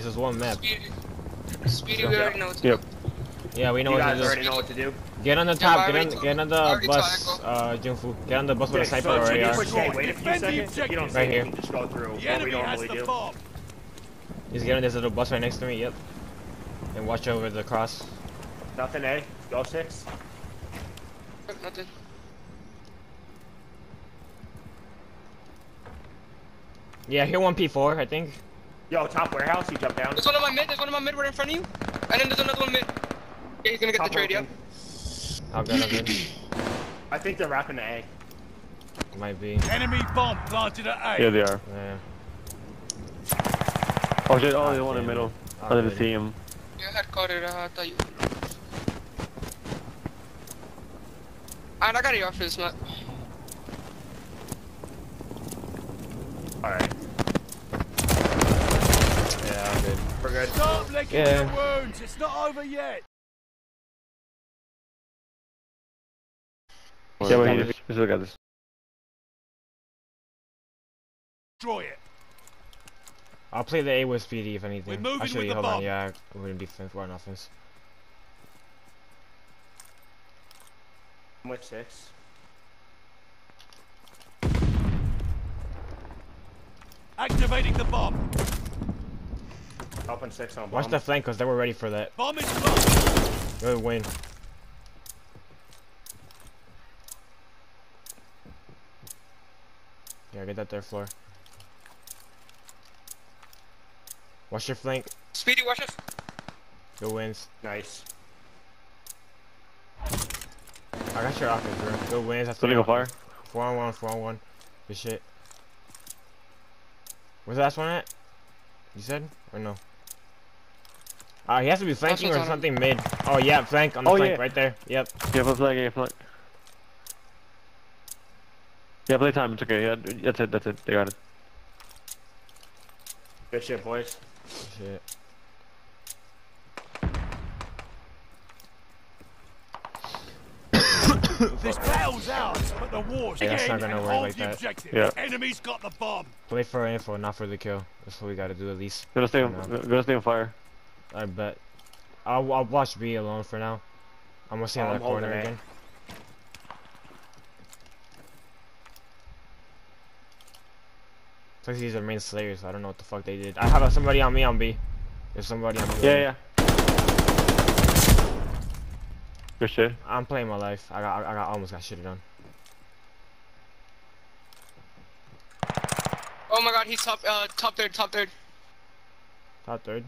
This is one map. Speedy, Speedy we already know what to Yep. Yeah, we know You what guys to already do. know what to do. Get on the top. I Get on. Get on the already bus. told Uh, Jungfu. Get on the bus with a Okay, sniper so or you AR. push wait a few seconds. If you don't Right here. just go through. The What we normally do. bomb. He's getting this little bus right next to me. Yep. And watch over the cross. Nothing A. Go six. do. Nothing. Yeah, here one P4. I think. Yo, top warehouse. He jumped down. There's one on my mid. There's one on my mid right in front of you. And then there's another one mid. Yeah, he's gonna get Top the trade. open. Yep. Oh, good. Oh, good. I think they're wrapping the A. Might be. Enemy bomb planted at A. Yeah, they are. Yeah. Oh shit, oh, the one in the middle. I didn't Already. see him. Yeah, I had caught it. Uh, I thought you. Alright, I got you off this map. Alright, Yeah, I'm good. We're good. Stop licking Yeah. your wounds. It's not over yet. Yeah, but he, we still got this. Destroy it. I'll play the A with Speedy if anything. We're moving Actually, with the hold on. bomb. Yeah, uh, we're in defense. We're on offense. I'm with six. Activating the bomb. Helping six on bomb. Watch the flank, cause they were ready for that. Bomb is planted. Good win. Yeah, get that third floor. Watch your flank. Speedy, watch us. Good wins. Nice. I got your offense, bro. Good wins. That's Still three go on- fire. Four on one, four on one. Good shit. Where's the last one at? You said? Or no? Uh, he has to be flanking or on him. something mid. Oh yeah, flank on the Oh, flank yeah. right there. Yep. Yeah, play flag, yeah, flag. Yeah, play time, it's okay, yeah, that's it, that's it, they got it. Good shit, boys. Shit. This battle's ours, but the war's Yeah, that's not gonna and work hold like the that. objective. Yeah. Enemy's got the bomb. Play for info, not for the kill. That's what we gotta do at least. Gonna stay on, gonna stay on fire. I bet. I'll, I'll watch B alone for now. I'm gonna stay Oh, in I'm that corner holding A. again. Plus these are main slayers, so I don't know what the fuck they did. I have uh, somebody on me on B. There's somebody on me. Yeah, yeah. Good shit. I'm playing my life. I got, I got, almost got shitted on. Oh my god, he's top, uh, top third, top third. Top third.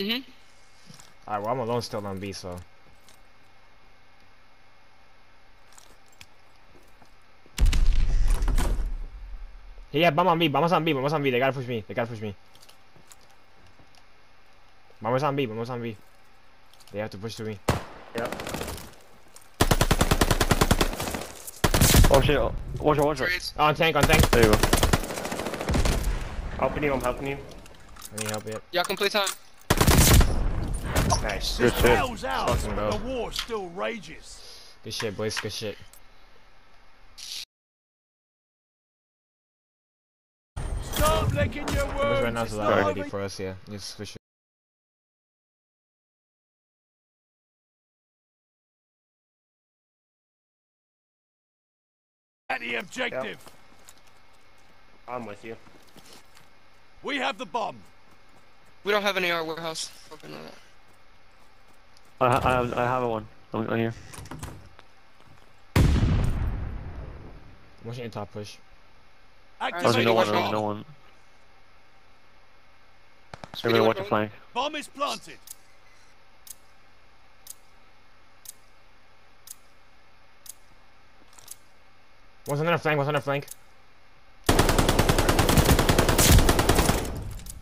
Mhm. Alright, well I'm alone still on B, so. Yeah, bomb on B, bomb on B, bomb on B. They gotta push me. They gotta push me. Bomber's on B, bomber's on B. They have to push to me. Yep. Oh shit, oh, watch out, watch out. Trades. On tank, on tank. There you go. Helping you, I'm helping you. I need help yet. Y'all complete time. Nice. Good This shit. battle's ours, Fucking but go. the war still rages. Good shit, boys. Good shit. Stop licking your This wounds. right now is It's a not lot over ready for us, yeah. Just for sure. at the objective. I'm with you. We have the bomb. We don't have any in our warehouse. Fucking know that. I, ha- I, have, I have one. I'm, I'm here. Watch your top push. I oh, was Activating no one, the no, no one. Speedy, Everybody watch the flank. Bomb is planted. One's on their flank, one's on their flank.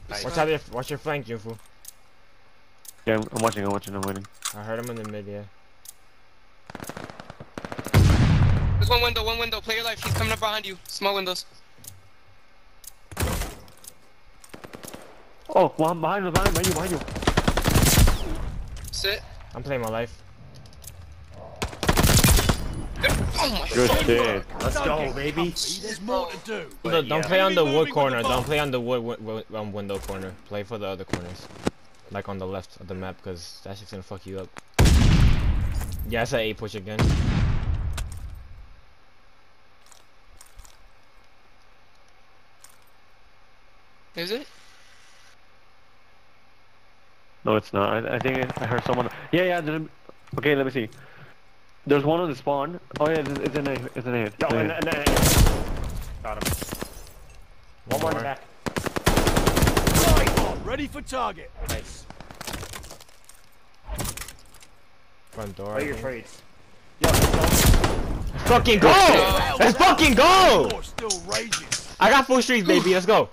Nice. Watch out, your, watch your flank, you Jufu. Yeah, I'm, I'm watching, I'm watching, I'm waiting. I heard him in the mid, yeah. There's one window, one window. Play your life. He's coming up behind you. Small windows. Oh, one behind you, behind, behind you, behind you. Sit. I'm playing my life. Good. Oh my Good shit. Let's go, baby. There's more to do. Don't, don't yeah. play on the wood corner. the Don't play on the wood wi- wi- um, window corner. Play for the other corners, like on the left of the map, because that shit's gonna fuck you up. Yeah, it's an A push again. Is it? No, it's not. I, I think I heard someone. Yeah, yeah. there's Okay, let me see. There's one on the spawn. Oh yeah, it's, it's an A. It's an A. It's an and, A. and then got him. One more in the back. Right on, ready for target. Nice. Front door. I Play your think. trades. Yo, let's go. Let's fucking go! Let's fucking go! War still raging. I got full streaks, baby. Let's go.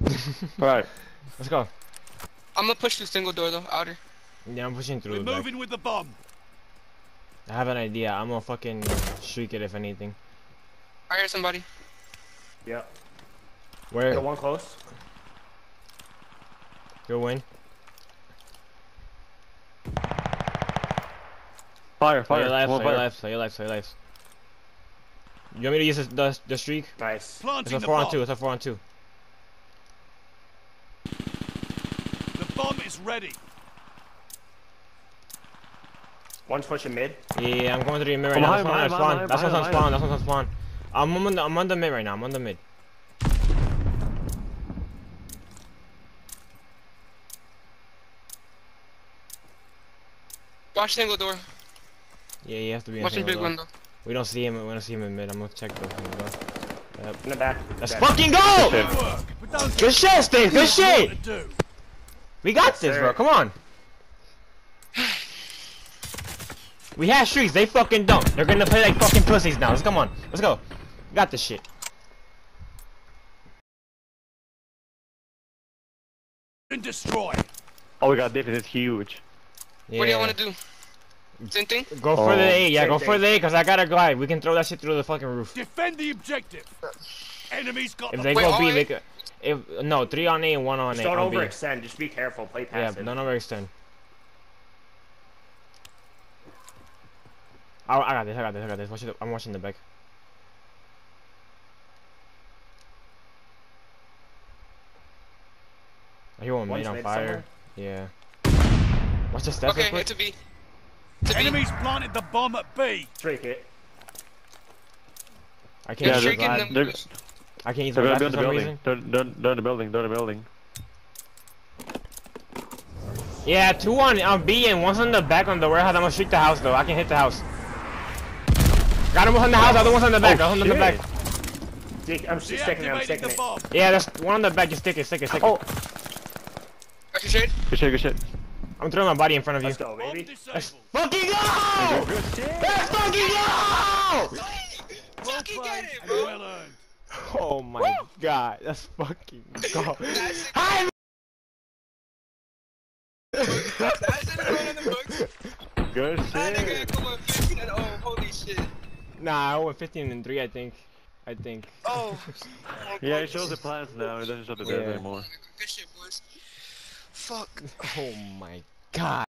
All right. Let's go. I'm gonna push through single door though, outer. Yeah, I'm pushing through. We're through. Back. moving with the bomb. I have an idea. I'm gonna fucking streak it if anything. I hear somebody. Yeah. Where? Got one close. Go win. Fire, Play fire. your life, One play your fire. life, your life, your life. You want me to use this, the, the streak? Nice. It's a 4 on 2, it's a 4 on 2. The bomb is ready. One's pushing mid. Yeah, I'm going to the mid right Come now. on, That's one on spawn. That's what's on spawn. That's what's on spawn. I'm on the I'm on the mid right now. I'm on the mid. Watch single door. Yeah, you have to be in Watching single big door. window. We don't see him. We don't see him in mid. I'm gonna check the single door. Yep. In the back. Let's Dead. fucking go! Shit. Good work, but don't Good shit, Steve. Good shit. We got Yes, this, sir. bro. Come on. We have streaks. They fucking don't. They're gonna play like fucking pussies now. Let's come on. Let's go. We got this shit. And destroy. Oh, we got this. It's huge. Yeah. What do y'all wanna do? Same thing? Go for Oh. the A. Yeah, Same go for the A, cause I got a glide. We can throw that shit through the fucking roof. Defend the objective. Enemies got If they Wait, go all B, A? they could. If no, three on A and one on Just A. don't On B. overextend. Just be careful. Play pass. Yeah, passive. don't overextend. I, I got this. I got this. I got this. Watch it. I'm watching the back. I hear one One's mid on fire. somewhere. Yeah. Watch the steps Okay, real quick. it's a B. It's a B. Enemies planted the bomb at B. Streak it. I can't Yeah, use the them. they're- I can't use They're gonna glide be for in the building. reason. They're, they're, they're in the building. They're in the building. Yeah, two on on B and one's on the back on the warehouse. I'm gonna shoot the house though. I can hit the house. Got him on the house. Other one's on the back. Oh, other one's on the back. Stick- I'm sticking it. I'm Deactivating sticking it. Yeah, there's one on the back. Just stick it. Stick it. Stick it. Oh, Got your shade? good shit, good shit. I'm throwing my body in front of you. Let's go, baby. Let's fucking go! Let's fucking go! Fucking get it, bro. Oh my god, let's fucking go. Hi! That's it. Going in the books. Good shit. come on 15 and oh, holy shit. Nah, I went 15 and 3, I think. I think. Oh. oh yeah, it shows the plans now. It doesn't show the death Yeah. anymore. Good shit, boys. Fuck. Oh my god.